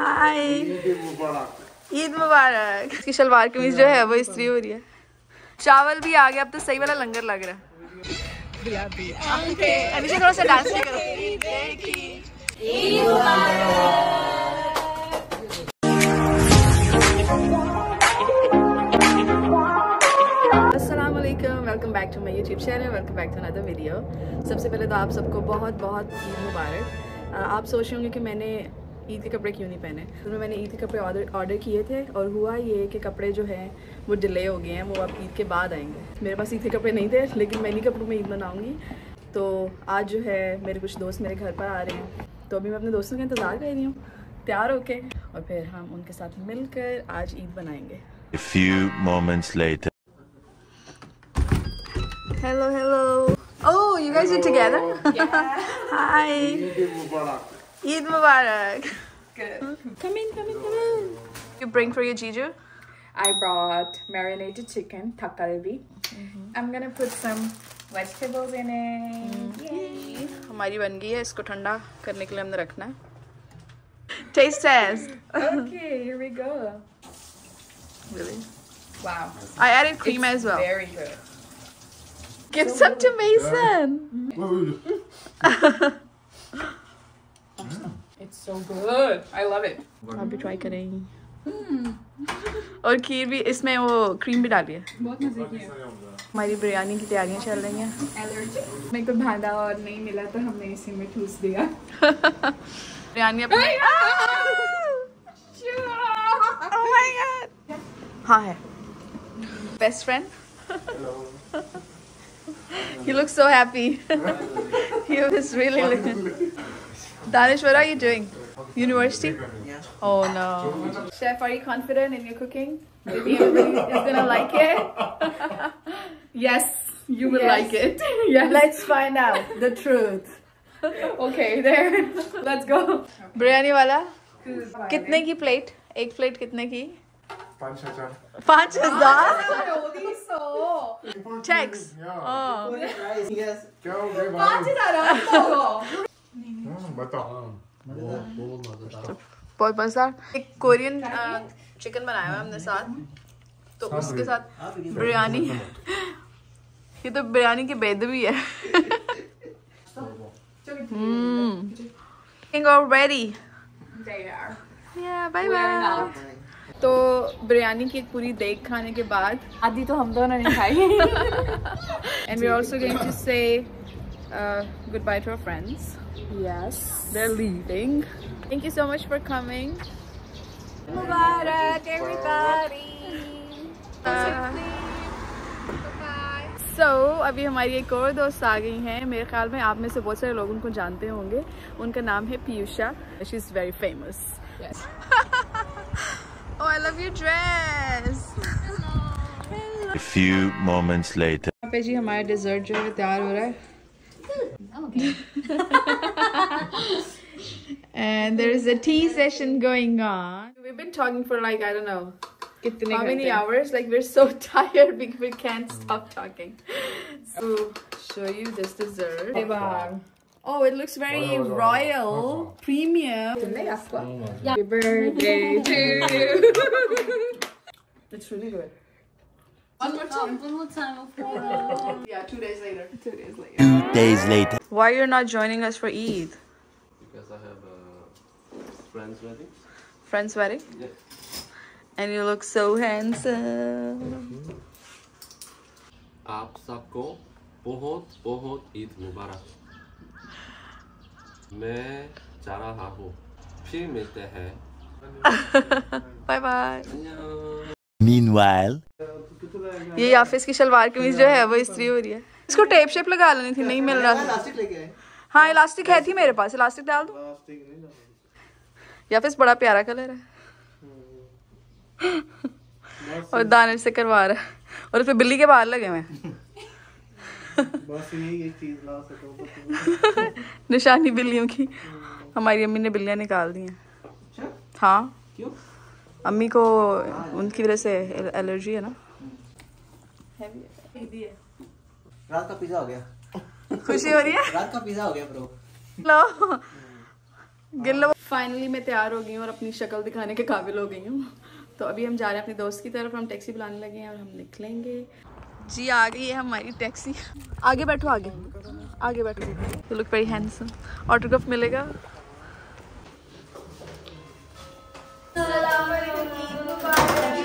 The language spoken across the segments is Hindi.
हाय ईद मुबारक। इसकी शलवार कमीज जो है वो इस्त्री हो रही है। चावल भी आ गया अब तो सही वाला लंगर लग रहा है। अनिशा थोड़ा सा डांस करो। Welcome back to my YouTube channel welcome back to another video सबसे पहले तो आप सबको बहुत बहुत ईद मुबारक। आप सोच रहे होंगे कि मैंने ईद के कपड़े क्यों नहीं पहने तो मैंने ईद के कपड़े ऑर्डर ऑर्डर किए थे और हुआ ये कि कपड़े जो हैं वो डिले हो गए हैं वो अब ईद के बाद आएँगे मेरे पास ईद के कपड़े नहीं थे लेकिन मैं इन्हीं कपड़ों में ईद मनाऊँगी तो आज जो है मेरे कुछ दोस्त मेरे घर पर आ रहे हैं तो अभी मैं अपने दोस्तों का इंतज़ार कर रही हूँ तैयार होके और फिर हम उनके साथ मिलकर आज ईद बनाएँगे A few moments later. Hello, hello. Oh, you guys hello. are together? Yeah. Hi. Eid Mubarak. Good. Come in, come in, come in. You bring for your Jiju? I brought marinated chicken, takalbi. I'm gonna put some vegetables in it. Yay! हमारी बन गई है इसको ठंडा करने के लिए हमने रखना है test test Okay, here we go. really Wow. I added cream It's as well Very good. give some to Mason It's so good. I love it. आप भी ट्राई करेंगे और खीर भी इसमें वो क्रीम भी डाली है बहुत मज़े की है। हमारी बिरयानी की तैयारियाँ चल रही हैं। एलर्जी मेरे को भांडा और नहीं मिला तो हमने इसी में ठूस दिया। बिरयानी अपनी Oh my god. हाँ है। Best friend you look so happy. You was really looking Danish what are you doing university oh no chef are you confident in your cooking maybe everybody is gonna like it Yes, you will Yes. like it. yes. let's find out the truth Okay, there. Let's go. Biryani वाला कितने की प्लेट एक प्लेट कितने की पाँच हजार पाँच हजार so. टैक्स क्या हो गया भाई हाँ, बताओ। बहुत मज़ेदार। एक कोरियन चिकन बनाया हुआ हमने साथ। तो उसके साथ बिरयानी। ये तो बिरयानी की बेदबी है। हम्म। Are. या बाय बाय तो बिरयानी की एक पूरी देख खाने के बाद आधी तो हम दोनों ने खाई। And we also going to say good bye to our friends Yes. They're leaving. Thank you so much for coming. Mubarak, everybody. Uh, So, अभी हमारी एक और दोस्त आ गई हैं मेरे ख्याल में आप में से बहुत सारे लोग उनको जानते होंगे उनका नाम है Piyusha she is very famous Yes. Oh, I love your dress. A few moments later. पे जी हमारा डिजर्ट जो है तैयार हो रहा है And there is a tea session going on. We've been talking for like, I don't know, how many hours? Like we're so tired because we can't stop talking. So show you this dessert. Oh, it looks very royal, premium. Happy birthday to you. it's really good. One more time. One more time, of yeah two days later Two days later. Two days later. why you're not joining us for eid Because I have a friend's wedding. friend's wedding Yes. and you look so handsome आप सबको बहुत बहुत ईद मुबारक मैं जा रहा हूँ फिर मिलते हैं bye bye Meanwhile. ये याफिस की शलवार कमीज जो है वो इस्त्री हो रही है। इसको टेप शेप लगा लेनी थी नहीं मिल रहा था। हाँ इलास्टिक है थी मेरे पास। इलास्टिक डाल दो? याफिस बड़ा प्यारा कलर है। और दानिश से करवा रहा है। और उसपे बिल्ली के बाहर लगे हुए बस यही एक चीज़ ला सको निशानी बिल्लियों की। हमारी अम्मी ने बिल्लियाँ निकाल दी हैं। हाँ। क्यों? अम्मी को उनकी वजह से एलर्जी है ना। रात का पिज्जा हो गया। खुशी हो रही है? रात का पिज्जा हो गया ब्रो लो। गिन लो। फाइनली मैं तैयार हो गई हूँ और अपनी शक्ल दिखाने के काबिल हो गई हूँ। तो अभी हम जा रहे हैं अपनी दोस्त की तरफ़ हम टैक्सी बुलाने लगे हैं और हम निकलेंगे। जी आ गई है हमारी टैक्सी। आगे बैठो आगे। आगे बैठो। लुक वेरी हैंडसम ऑटोग्राफ मिलेगा?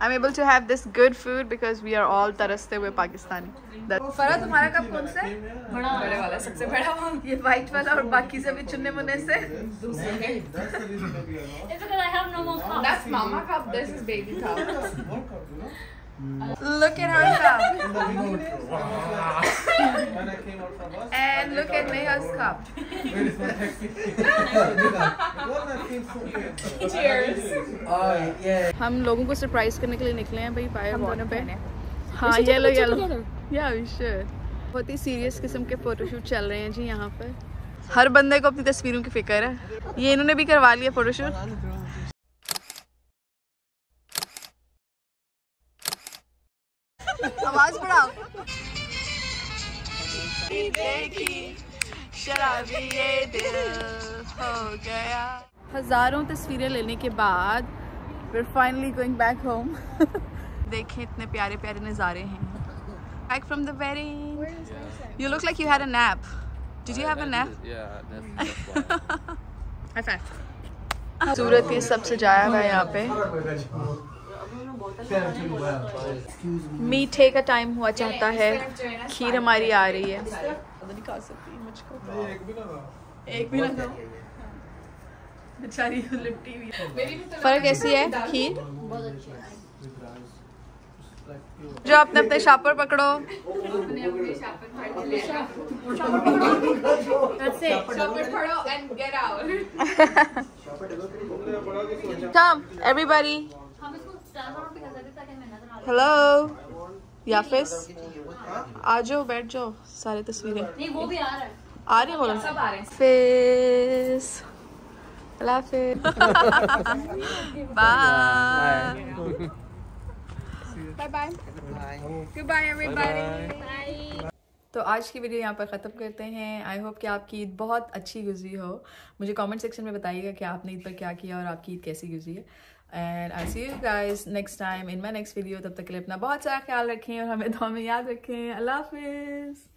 I'm able to have this good food because we are all तरसते हुए पाकिस्तानी फरा तुम्हारा कप कौन सा? है बड़े वाला सबसे बड़ा ये व्हाइट वाला और बाकी से भी चुनने मुन्ने से? It's Look at her cup. and look at Meha's cup. Cheers. हम लोगों को सरप्राइज़ करने के लिए निकले हैं भाई पाए दोनों पे। हाँ। येलो येलो या बहुत ही सीरियस किस्म के फोटोशूट चल रहे हैं जी यहाँ पर। हर बंदे को अपनी तस्वीरों की फ़िक्र है। ये इन्होंने भी करवा लिया फोटोशूट आवाज़ बढ़ाओ शराबी ये दिल हो गया हज़ारों तस्वीरें लेने के बाद we're finally going back home देखें इतने प्यारे प्यारे नज़ारे हैं back from the wedding you look like you had a nap did you have a nap Yeah, that's, that's why. high five सूरत ये सब सजाया हुआ है यहाँ पे मीठे का टाइम हुआ चाहता है। खीर हमारी आ रही है। नहीं खा सकती मुझको एक भी ना बेचारी लिपटी हुई। फ़र्क कैसी है खीर? जो अपने अपने शापर पकड़ो। and get out. Come, everybody. Hello. याफिस आ जाओ बैठ जाओ सारे तस्वीरें। नहीं वो भी आ रहा है। आ रही है बोलो। सब आ रहे हैं। फेस अल्लाह हाफिज। Bye Bye. Bye. Goodbye, everybody. तो आज की वीडियो यहाँ पर ख़त्म करते हैं। आई होप कि आपकी ईद बहुत अच्छी गुजरी हो। मुझे कमेंट सेक्शन में बताइएगा कि आपने ईद पर क्या किया और आपकी ईद कैसी गुजरी है। And I see you guys next time in my next video तब तक के लिए अपना बहुत सारा ख्याल रखें और हमें दो में याद रखें। अल्लाह हाफिज़।